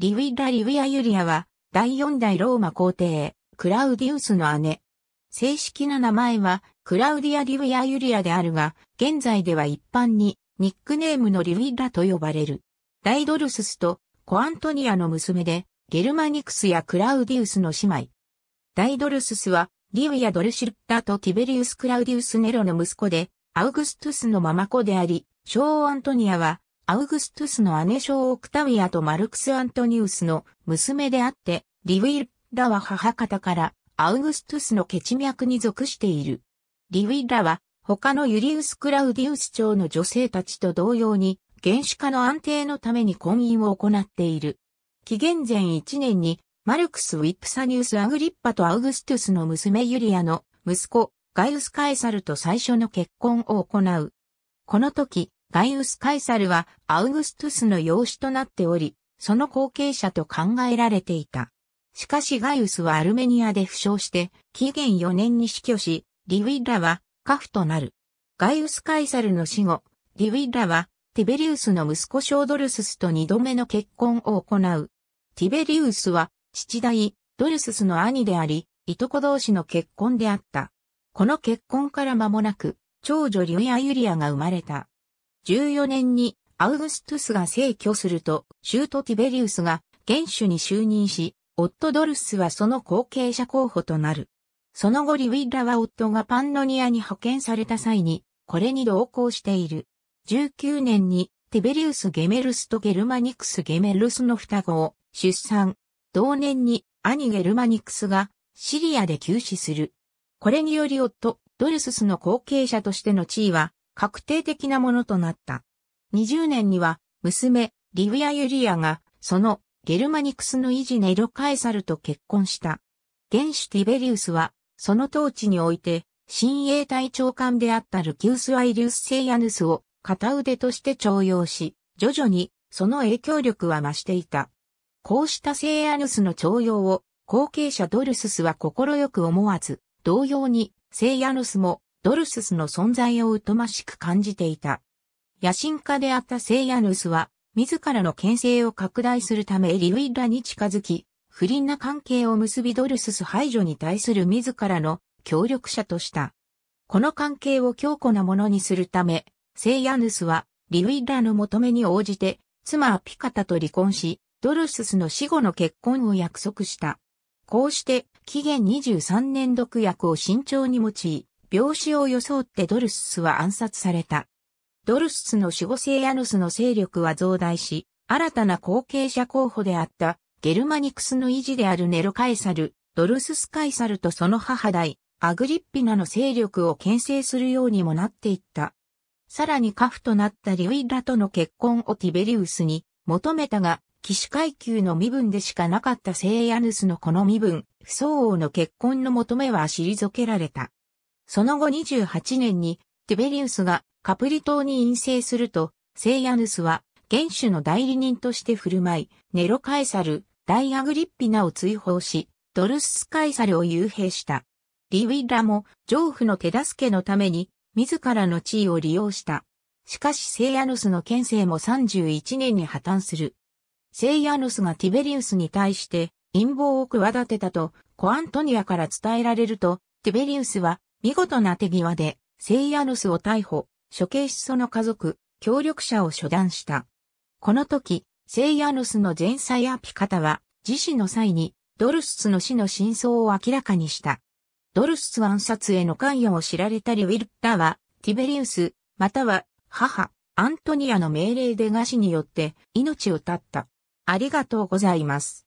リウィッラ・リウィア・ユリアは、第四代ローマ皇帝、クラウディウスの姉。正式な名前は、クラウディア・リウィア・ユリアであるが、現在では一般に、ニックネームのリウィッラと呼ばれる。大ドルススと小アントニアの娘で、ゲルマニクスやクラウディウスの姉妹。大ドルススは、リウィア・ドルシルッタとティベリウス・クラウディウス・ネロの息子で、アウグストゥスの継子であり、ショー・アントニアは、アウグストゥスの姉ショー・オクタウィアとマルクス・アントニウスの娘であって、リウィッラは母方からアウグストゥスの血脈に属している。リウィッラは他のユリウス・クラウディウス朝の女性たちと同様に原子化の安定のために婚姻を行っている。紀元前1年にマルクス・ウィプサニウス・アグリッパとアウグストゥスの娘ユリアの息子ガイウス・カエサルと最初の結婚を行う。この時、ガイウス・カエサルはアウグストゥスの養子となっており、その後継者と考えられていた。しかしガイウスはアルメニアで負傷して、紀元4年に死去し、リウィッラは、カフとなる。ガイウス・カエサルの死後、リウィッラは、ティベリウスの息子ショードルススと二度目の結婚を行う。ティベリウスは、父代、ドルススの兄であり、いとこ同士の結婚であった。この結婚から間もなく、長女リュイア・ユリアが生まれた。14年にアウグストゥスが逝去すると、シュート・ティベリウスが元首に就任し、オット・ドルスはその後継者候補となる。その後リウィッラは夫がパンノニアに派遣された際に、これに同行している。19年にティベリウス・ゲメルスとゲルマニクス・ゲメルスの双子を出産。同年に兄ゲルマニクスがシリアで急死する。これにより夫、ドルススの後継者としての地位は確定的なものとなった。20年には娘、リヴィア・ユリアがそのゲルマニクスの維持ネロ・カエサルと結婚した。元首ティベリウスはその統治において親衛隊長官であったルキウス・アイリウス・セイアヌスを片腕として重用し、徐々にその影響力は増していた。こうしたセイアヌスの徴用を後継者ドルススは快く思わず、同様にセイアヌスもドルススの存在を疎ましく感じていた。野心家であったセイアヌスは、自らの牽制を拡大するためリウィッラに近づき、不倫な関係を結びドルスス排除に対する自らの協力者とした。この関係を強固なものにするため、セイアヌスはリウィッラの求めに応じて、妻アピカタと離婚し、ドルススの死後の結婚を約束した。こうして、紀元23年毒薬を慎重に用い、病死を装ってドルススは暗殺された。ドルススの守護聖ヤヌスの勢力は増大し、新たな後継者候補であったゲルマニクスの維持であるネロカエサル、ドルススカイサルとその母代、アグリッピナの勢力を牽制するようにもなっていった。さらにカフとなったリウィッラとの結婚をティベリウスに求めたが、騎士階級の身分でしかなかったセイアヌスのこの身分、不相応の結婚の求めは退けられた。その後28年に、ティベリウスがカプリ島に陰性すると、セイアヌスは、元首の代理人として振る舞い、ネロカエサル、ダイアグリッピナを追放し、ドルスカイサルを幽閉した。リウィラも、上夫の手助けのために、自らの地位を利用した。しかしセイアヌスの県政も31年に破綻する。セイアヌスがティベリウスに対して陰謀を企てたとコアントニアから伝えられると、ティベリウスは見事な手際でセイアヌスを逮捕、処刑しその家族、協力者を処断した。この時、セイアヌスの前妻アピカタは自死の際にドルスツの死の真相を明らかにした。ドルスツ暗殺への関与を知られたリウィルッタは、ティベリウス、または母、アントニアの命令で餓死によって命を絶った。ありがとうございます。